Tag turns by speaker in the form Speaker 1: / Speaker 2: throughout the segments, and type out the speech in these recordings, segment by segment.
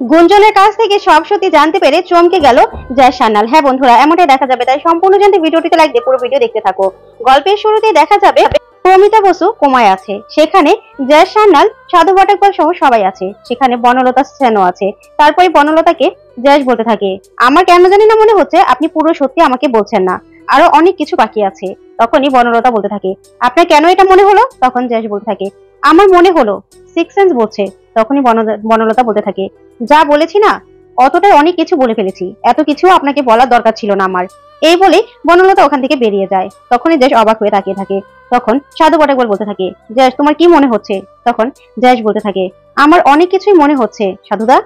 Speaker 1: গুঞ্জনের কাছ থেকে সব সত্যি জানতে পেরে চমকে গেল জয় সান্যাল। হ্যাঁ বন্ধুরা, এমনটাই দেখা যাবে, তাই সম্পূর্ণ জানতে ভিডিওটিতে লাইক দিয়ে পুরো ভিডিও দেখতে থাকো। গল্পের শুরুতেই দেখা যাবে প্রমিতা বসু কোমায় আছে। সেখানে জয় সান্যাল, সাধু ভট্টাচার্য সহ সবাই আছে। সেখানে বনলতা সেনও আছে। তারপরে বনলতাকে জয়েশ বলতে থাকে, আমার কেন জানি না মনে হচ্ছে আপনি পুরো সত্যি আমাকে বলছেন না। আরও অনেক কিছু বাকি আছে। তখনই বনলতা বলতে থাকে, আপনার কেন এটা মনে হলো? তখন জয়েশ বলতে থাকে, আমার মনে হলো সিক্স সেন্স বলছে। তখনই বনলতা বলতে থাকে যা বলেছি না, অতটাই অনেক কিছু বলে ফেলেছি। এত কিছু আপনাকে বলার দরকার ছিল না আমার। এই বলে বনলতা ওখান থেকে বেরিয়ে যায়। তখনই জয়েশ অবাক হয়ে তাকিয়ে থাকে। তখন সাধু বটাকবল বলতে থাকে জয়েশ তোমার কি মনে হচ্ছে? তখন জয়েশ বলতে থাকে, আমার অনেক কিছুই মনে হচ্ছে, সাধুদা।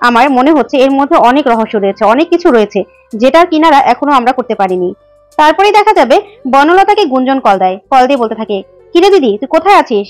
Speaker 1: আমার মনে হচ্ছে এর মধ্যে অনেক রহস্য রয়েছে, অনেক কিছু রয়েছে, যেটার কিনারা এখনও আমরা করতে পারিনি। তারপরেই দেখা যাবে বনলতাকে গুঞ্জন কল দেয়। কল দিয়ে বলতে থাকে, কিরে দিদি, তুই কোথায় আছিস?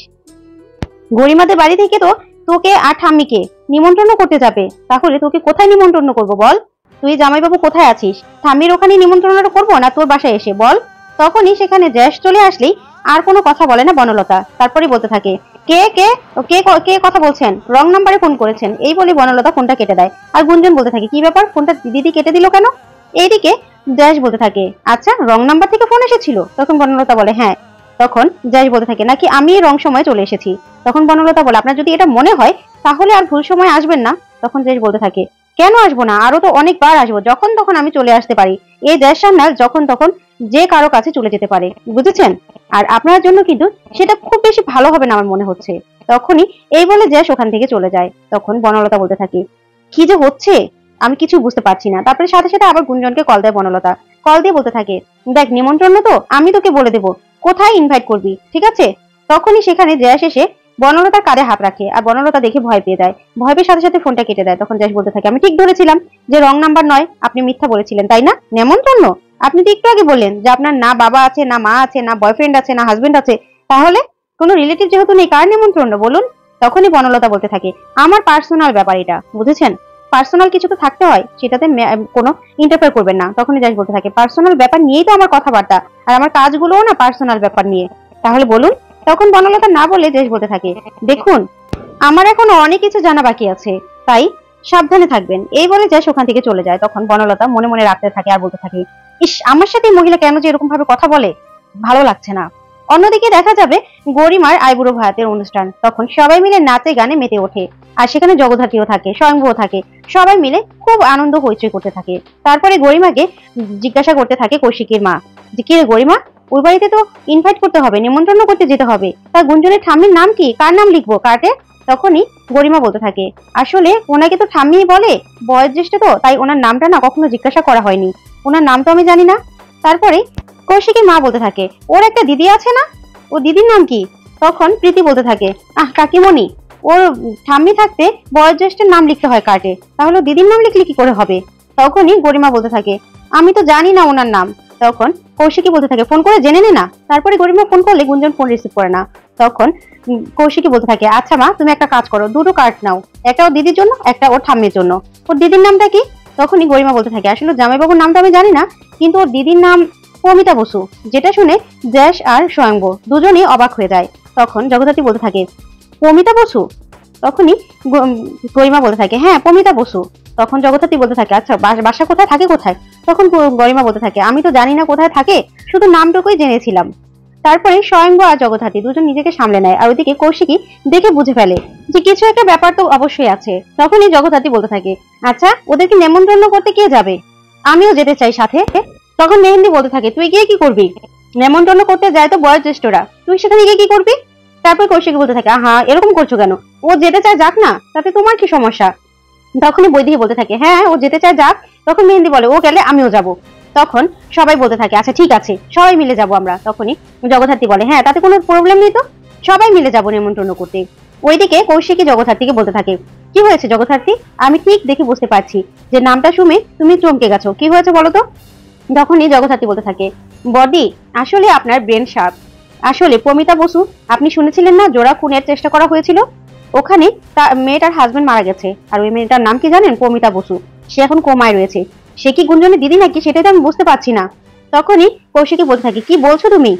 Speaker 1: গরিমাদের বাড়ি থেকে তো তোকে আর ঠাম্মিকে নিমন্ত্রণ করতে যাবে। তাহলে তোকে কোথায় নিমন্ত্রণ করব বল? তুই জামাইবাবু কোথায় আছিস? ঠাম্মির ওখানে নিমন্ত্রণটা করব না তোর বাসায় এসে? বল। তখনই সেখানে জ্যাস চলে আসলেই আর কোনো কথা বলে না বনলতা। তারপরে বলতে থাকে, কে কে? কে কে কথা বলছেন? রং নাম্বারে ফোন করেছেন। এই বলে বনলতা ফোনটা কেটে দেয়। আর গুঞ্জন বলতে থাকে, কি ব্যাপার? ফোনটা দিদি কেটে দিল কেন? এইদিকে জয়েশ বলতে থাকে আচ্ছা রং নাম্বার থেকে ফোন এসেছিল? তখন বনলতা বলে হ্যাঁ। তখন জয়েশ বলতে থাকে, নাকি আমি রং সময় চলে এসেছি? তখন বনলতা বলে, আপনার যদি এটা মনে হয়, তাহলে আর ভুল সময় আসবেন না। তখন জয়েশ বলতে থাকে, কেন আসব না? আরও তো অনেকবার আসব। যখন তখন আমি চলে আসতে পারি। এই জয়েশ সামনাল যখন তখন যে কারও কাছে চলে যেতে পারে। বুঝেছেন? আর আপনার জন্য কিন্তু সেটা খুব বেশি ভালো হবে না আমার মনে হচ্ছে। তখনই এই বলে জয়েশ ওখান থেকে চলে যায়। তখন বনলতা বলতে থাকে, কি যে হচ্ছে? আমি কিছু বুঝতে পারছি না। তারপরে সাথে সাথে আবার গুঞ্জনকে কল দেয় বনলতা। কল দিয়ে বলতে থাকে, দেখ, নিমন্ত্রণ তো, আমি তোকে বলে দেবো। কোথায় ইনভাইট করবি? ঠিক আছে? তখনই সেখানে জয়াস এসে বনলতার কারে হাত রাখে? আর বনলতা দেখে ভয় পেয়ে যায়। ভয় পেয়ে সাথে সাথে ফোনটা কেটে দেয়। তখন জয়াস বলতে থাকে, আমি ঠিক ধরেছিলাম যে রং নাম্বার নয়, আপনি মিথ্যা বলেছিলেন, তাই না? নেমন্তন্ন। আপনি তো একটু আগে বললেন যে আপনার না বাবা আছে, না মা আছে, না বয়ফ্রেন্ড আছে, না হাজবেন্ড আছে। তাহলে কোনো রিলেটিভ যেহেতু নেই, কার নিমন্ত্রণ বলুন। তখনই বনলতা বলতে থাকে, আমার পার্সোনাল ব্যাপার এটা, বুঝেছেন? পার্সোনাল কিছু তো থাকতে হয়, সেটাতে কোনো ইন্টারফেয়ার করবেন না। তখনই জাজ বলতে থাকে পার্সোনাল ব্যাপার নিয়েই তো আমার কথাবার্তা, আর আমার কাজগুলোও না পার্সোনাল ব্যাপার নিয়ে। তাহলে বলুন তখন বনলতা না বলে দেশ বলতে থাকে। দেখুন, আমার এখনও অনেক কিছু জানা বাকি আছে। তাই সাবধানে থাকবেন। এই বলে যা ওখান থেকে চলে যায়। তখন বনলতা মনে মনে রাখতে থাকে আর বলতে থাকে, ইস, আমার সাথে মহিলা কেন যে এরকম ভাবে কথা বলে? ভালো লাগছে না। অন্যদিকে দেখা যাবে গরিমার আইবুড়ো ভাতের অনুষ্ঠান। তখন সবাই মিলে নাচে গানে মেতে ওঠে। আর সেখানে জগদ্ধাত্রীও থাকে, স্বয়ংভূও থাকে। সবাই মিলে খুব আনন্দ, হইচই করতে থাকে। তারপরে গরিমাকে জিজ্ঞাসা করতে থাকে কৌশিকের মা, যে, কি রে গরিমা? ওই বাড়িতে তো ইনভাইট করতে হবে নিমন্ত্রণ করতে যেতে হবে। তা গুঞ্জনের ঠাম্মির নাম কি? কার নাম লিখব? কার্ডে তখনই গরিমা বলতে থাকে। আসলে ওনাকে তো ঠাম্মি বলে বয়স জ্যেষ্ঠ তো, তাই ওনার নামটা না কখনো জিজ্ঞাসা করা হয়নি। ওনার নাম তো আমি জানি না। তারপরে কৌশিকের মা বলতে থাকে, ওর একটা দিদি আছে না? ও দিদির নাম কি? তখন প্রীতি বলতে থাকে, আহ, কাকিমণি, ওর ঠাম্মি থাকতে বয়োজ্যেষ্ঠের নাম লিখতে হয় কার্ডে তাহলে দিদির নাম লিখলে কি করে হবে? তখনই গরিমা বলতে থাকে, আমি তো জানি না ওনার নাম। তখন কৌশিকী বলতে থাকে ফোন করে জেনে নে না। তারপরে গরিমা ফোন করলে গুঞ্জন ফোন রিসিভ করে না। তখন কৌশিকী বলতে থাকে আচ্ছা মা, তুমি একটা কাজ করো, দুটো কার্ড নাও। একটা ওর দিদির জন্য, একটা ওর ঠাম্মির জন্য। ওর দিদির নামটা কি? তখনই গরিমা বলতে থাকে, আসলে জামাইবাবুর নামটা আমি জানি না, কিন্তু ওর দিদির নাম প্রমিতা বসু। যেটা শুনে জ্যাস আর স্বয়ংব দুজনেই অবাক হয়ে যায়। তখন জগদ্ধাত্রী বলতে থাকে প্রমিতা বসু? তখনই গরিমা বলতে থাকে হ্যাঁ প্রমিতা বসু। তখন জগদ্ধাত্রী বলতে থাকে আচ্ছা বাসা কোথায়? থাকে কোথায়? তখন গরিমা বলতে থাকে, আমি তো জানি না কোথায় থাকে, শুধু নামটুকুই জেনেছিলাম। তারপরে স্বয়ংব আর জগদ্ধাত্রী দুজন নিজেকে সামলে নেয় আর ওইদিকে কৌশিকী দেখে বুঝে ফেলে যে কিছু একটা ব্যাপার তো অবশ্যই আছে। তখনই জগদ্ধাত্রী বলতে থাকে আচ্ছা ওদেরকে নেমন্তন্ন করতে কে যাবে? আমিও যেতে চাই সাথে। তখন মেহেন্দি বলতে থাকে, তুই গিয়ে কি করবি? নেমন্তন্ন করতে যায় তো বয়োজ্যেষ্ঠরা, তুই সেখানে গিয়ে কি করবি? তারপর কৌশিক বলতে থাকে, আহা, এরকম করছ কেন? ও যেতে চায় যাক না, তাতে তোমার কি সমস্যা? তখনই বৈদেহী বলতে থাকে হ্যাঁ ও যেতে চায়, যাক। তখন মেহেন্দি বলে, ও গেলে আমিও যাব। তখন সবাই বলতে থাকে আচ্ছা ঠিক আছে, সবাই মিলে যাব আমরা। তখনই জগদ্ধাত্রী বলে হ্যাঁ তাতে কোনো প্রবলেম নেই তো? সবাই মিলে যাব নেমন্ত্রণ করতে। ওইদিকে কৌশিকী জগদ্ধাত্রীকে বলতে থাকে, কি হয়েছে জগদ্ধাত্রী? আমি ঠিক দেখে বুঝতে পারছি যে নামটা শুনে তুমি চমকে গেছো। কি হয়েছে বলো তো? তখনই জগদ্ধাত্রী বলতে থাকে, বডি, আসলে আপনার ব্রেন শার্প। আসলে প্রমিতা বসু, আপনি শুনেছিলেন না জোড়া খুনের চেষ্টা করা হয়েছিল? ওখানে তার মেয়েটার হাজবেন্ড মারা গেছে। আর ওই মেয়েটার নাম কি জানেন? প্রমিতা বসু। সে এখন কোমায় রয়েছে। সে কি গুঞ্জনের দিদি নাকি? সেটাই তো আমি বুঝতে পারছি না। তখনই কৌশিকী বলতে থাকে, কি বলছো তুমি?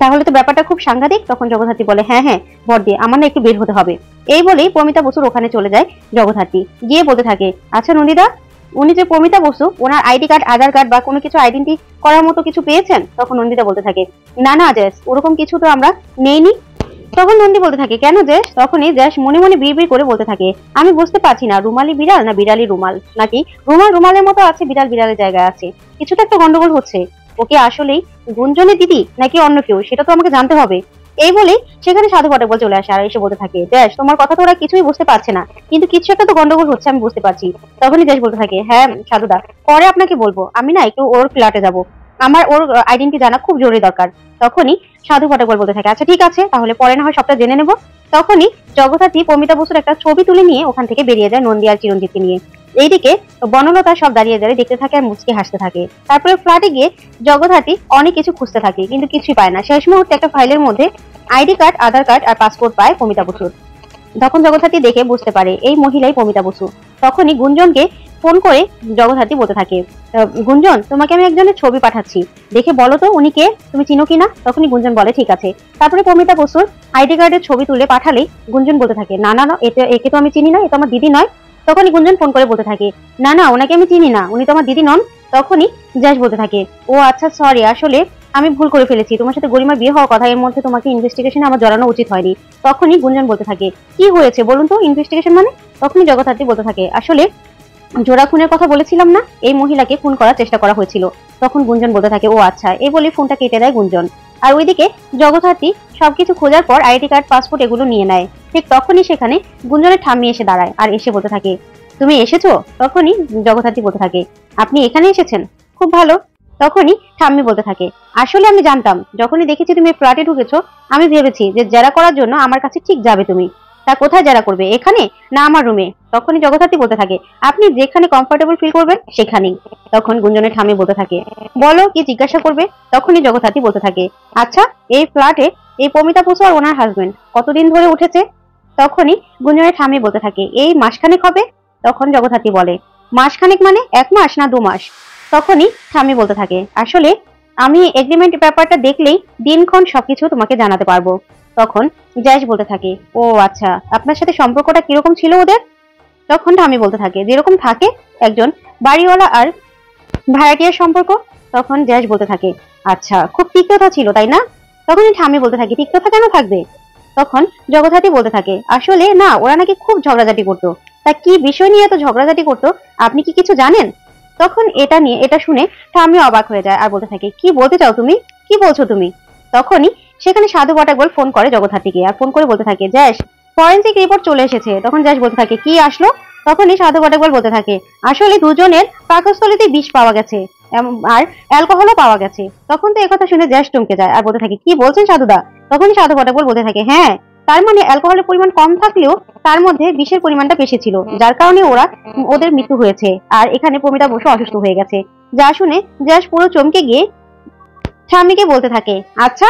Speaker 1: তাহলে তো ব্যাপারটা খুব সাংঘাতিক। তখন জগদ্ধাত্রী বলে হ্যাঁ হ্যাঁ বড়দি আমার না একটু বের হতে হবে। এই বলেই প্রমিতা বসুর ওখানে চলে যায় জগদ্ধাত্রী। গিয়ে বলতে থাকে আচ্ছা নন্দিদা উনি যে প্রমিতা বসু, ওনার আইডি কার্ড, আধার কার্ড বা কোনো কিছু আইডেন্টি করার মতো কিছু পেয়েছেন? তখন নন্দিতা বলতে থাকে, না না, জেস, ওরকম কিছু তো আমরা নেইনি। তখন নন্দী বলতে থাকে, কেন জেস তখনই জ্যাস মনে মনে বিড়বিড় করে বলতে থাকে, আমি বুঝতে পারছি না, রুমালি বিড়াল না বিড়ালি রুমাল? নাকি, রুমাল রুমালের মতো আছে, বিড়াল বিড়ালের জায়গায় আছে। কিছু তো একটা গন্ডগোল হচ্ছে। ওকে আসলেই গুঞ্জনের দিদি নাকি অন্য কেউ, সেটা তো আমাকে জানতে হবে। এই বলেই সেখানে সাধু বলে চলে আসে আর এসে বলতে থাকে দেশ তোমার কথা তো ওরা কিছুই বুঝতে পারছে না, কিন্তু কিছু একটা তো গন্ডগোল হচ্ছে, আমি বুঝতে পারছি। তখনই দেশ বলতে থাকে হ্যাঁ সাধুদা, পরে আপনাকে বলব, আমি না একটু ওর ফ্ল্যাটে যাব। আমার ওর আইডেন্টি জানা খুব জরুরি দরকার। তখনই সাধু ফটাকল বলতে থাকে আচ্ছা ঠিক আছে, তাহলে পরে না হয় সবটা জেনে নেব। তখনই জগদ্ধাত্রী পমিতা বসুর একটা ছবি তুলে নিয়ে ওখান থেকে বেরিয়ে যায় নন্দী আর চিরঞ্জিতকে নিয়ে। এইদিকে বনলতা সব দাঁড়িয়ে দাঁড়িয়ে দেখতে থাকে আর মুচকে হাসতে থাকে। তারপরে ফ্ল্যাটে গিয়ে জগদ্ধাত্রী অনেক কিছু খুঁজতে থাকে, কিন্তু কিছুই পায় না। শেষ মুহূর্তে একটা ফাইলের মধ্যে আইডি কার্ড, আধার কার্ড আর পাসপোর্ট পায় পমিতা বসুর। তখন জগদ্ধাত্রী দেখে বুঝতে পারে, এই মহিলাই পমিতা বসু। তখনই গুঞ্জনকে ফোন করে জগদ্ধাত্রী বলতে থাকে গুঞ্জন, তোমাকে আমি একজনের ছবি পাঠাচ্ছি। দেখে বলো তো উনি কে? তুমি চিনো কিনা তখনই গুঞ্জন বলে, ঠিক আছে। তারপরে পমিতা বসুর আইডি কার্ডের ছবি তুলে পাঠালেই গুঞ্জন বলতে থাকে, না না না এটা একে তো আমি চিনি না এটা আমার দিদি নয়। তখনই গুঞ্জন ফোন করে বলতে থাকে, না না, ওনাকে আমি চিনি না, উনি তো আমার দিদি নন। তখনই জ্যাস বলতে থাকে, ও আচ্ছা সরি আসলে আমি ভুল করে ফেলেছি। তোমার সাথে গরিমার বিয়ে হওয়ার কথা, এর মধ্যে তোমাকে ইনভেস্টিগেশনে আমার জড়ানো উচিত হয়নি। তখনই গুঞ্জন বলতে থাকে, কি হয়েছে বলুন তো ইনভেস্টিগেশন মানে? তখনই জগদ্ধাত্রী বলতে থাকে, আসলে জোড়া খুনের কথা বলেছিলাম না? এই মহিলাকে খুন করার চেষ্টা করা হয়েছিল। তখন গুঞ্জন বলতে থাকে, ও আচ্ছা। এই বলে ফোনটা কেটে দেয় গুঞ্জন। আর ওইদিকে জগদ্ধাত্রী সবকিছু খোঁজার পর আইডি কার্ড, পাসপোর্ট এগুলো নিয়ে নেয়। ঠিক তখনই সেখানে গুঞ্জনের ঠাম্মি এসে দাঁড়ায় আর এসে বলতে থাকে, তুমি এসেছ? তখনই জগদ্ধাত্রী বলতে থাকে, আপনি এখানে এসেছেন? খুব ভালো। তখনই ঠাম্মি বলতে থাকে, আসলে আমি জানতাম। যখনই দেখেছি তুমি ফ্ল্যাটে ঢুকেছো, আমি ভেবেছি যে জেরা করার জন্য আমার কাছে ঠিক যাবে তুমি। তা কোথায় যারা করবে? এখানে? না আমার রুমে তখনই জগদ্ধাত্রী বলতে থাকে, আপনি যেখানে কমফোর্টেবল ফিল করবেন, সেখানেই। তখন গুঞ্জনের ঠামি বলতে থাকে, বলো, কি জিজ্ঞাসা করবে? তখনই জগদ্ধাত্রী বলতে থাকে আচ্ছা এই ফ্ল্যাটে এই পমিতা পুষু আর ওনার হাজবেন্ড কতদিন ধরে উঠেছে? তখনই গুঞ্জনের ঠামি বলতে থাকে, এই মাসখানেক হবে? তখন জগদ্ধাত্রী বলে, মাসখানেক মানে এক মাস না দু মাস? তখনই ঠামি বলতে থাকে, আসলে আমি এগ্রিমেন্ট ব্যাপারটা দেখলেই দিনক্ষণ সবকিছু তোমাকে জানাতে পারব। তখন জায়েশ বলতে থাকে, ও আচ্ছা আপনার সাথে সম্পর্কটা কীরকম ছিল ওদের? তখন ঠামি বলতে থাকে, যেরকম থাকে একজন বাড়িওয়ালা আর ভাড়াটিয়ার সম্পর্ক? তখন জায়েশ বলতে থাকে আচ্ছা খুব তিক্ততা ছিল, তাই না? তখনই ঠামি বলতে থাকে, তিক্ততা কেন থাকবে? তখন জগদ্ধাত্রী বলতে থাকে, আসলে না, ওরা নাকি খুব ঝগড়াঝাটি করতো। তা কি বিষয় নিয়ে এত ঝগড়াঝাটি করতো? আপনি কি কিছু জানেন? তখন এটা নিয়ে, এটা শুনে ঠামি অবাক হয়ে যায় আর বলতে থাকে, কি বলতে চাও তুমি? কি বলছো তুমি? তখনই সেখানে সাধু বল ফোন করে জগদ্ধাত্রীকে আর ফোন করে বলতে থাকে, জ্যাস ফরেন্সিক রিপোর্ট চলে এসেছে। তখন জ্যাস বলতে থাকে, কি আসলো? তখনই সাধু বল বলতে থাকে, আসলে দুজনের পাকস্থলিতে বিষ পাওয়া গেছে আর অ্যালকোহলও পাওয়া গেছে। তখন তো একথা শুনে জ্যাস টমকে যায় আর বলতে থাকে, কি বলছেন সাধুদা? তখনই সাধু বল বলতে থাকে হ্যাঁ তার মানে অ্যালকোহলের পরিমাণ কম থাকলেও তার মধ্যে বিষের পরিমাণটা বেশি ছিল, যার কারণে ওরা ওদের মৃত্যু হয়েছে আর এখানে প্রমিতা বসু অসুস্থ হয়ে গেছে। যা শুনে জ্যাস পুরো চমকে গিয়ে স্বামীকে বলতে থাকে আচ্ছা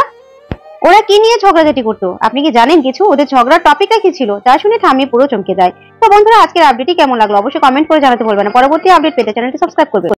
Speaker 1: ওরা কি নিয়ে ঝগড়াঝাটি করতো? আপনি কি জানেন কিছু? ওদের ঝগড়ার টপিকটা কি ছিল? তা শুনে থামিয়ে পুরো চমকে যায়। তো বন্ধুরা, আজকের আপডেটটি কেমন লাগল? অবশ্যই কমেন্ট করে জানাতে বলবেন পরবর্তী আপডেট পেতে চ্যানেলটি সাবস্ক্রাইব করবে